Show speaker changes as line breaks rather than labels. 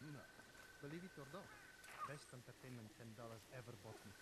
No, believe it or not, best entertainment $10 ever bought me.